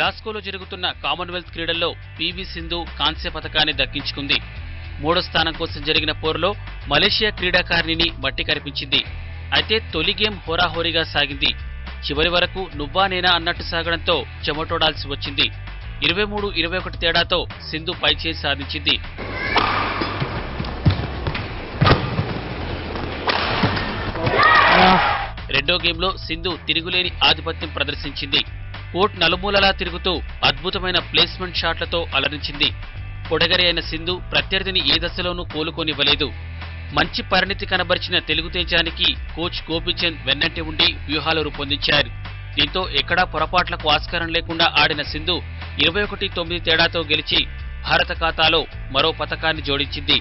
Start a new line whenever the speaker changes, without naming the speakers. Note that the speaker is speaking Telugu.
గ్లాస్కోలో జరుగుతున్న కామన్వెల్త్ క్రీడల్లో పీవీ సింధు కాంస్య పథకాన్ని దక్కించుకుంది. మూడో స్థానం కోసం జరిగిన పోరులో మలేషియా క్రీడాకారిణిని మట్టి కనిపించింది అయితే తొలి గేమ్ హోరాహోరీగా సాగింది. చివరి వరకు నువ్వా నేనా అన్నట్టు సాగడంతో చెమటోడాల్సి వచ్చింది. ఇరవై మూడు ఇరవై ఒకటి తేడాతో సింధు పైచేయి సాధించింది. రెండో గేమ్లో సింధు తిరుగులేని ఆధిపత్యం ప్రదర్శించింది. కోర్ట్ నలుమూలలా తిరుగుతూ అద్భుతమైన ప్లేస్మెంట్ షాట్లతో అలరించింది. పొడగరి అయిన సింధు ప్రత్యర్థిని ఏ దశలోనూ కోలుకోనివ్వలేదు. మంచి పరిణితి కనబరిచిన తెలుగు తేజానికి కోచ్ గోపీచంద్ వెన్నంటి ఉండి వ్యూహాలు రూపొందించారు. దీంతో ఎక్కడా పొరపాట్లకు ఆస్కారం లేకుండా ఆడిన సింధు ఇరవై ఒకటి తొమ్మిది తేడాతో గెలిచి భారత ఖాతాలో మరో పథకాన్ని జోడించింది.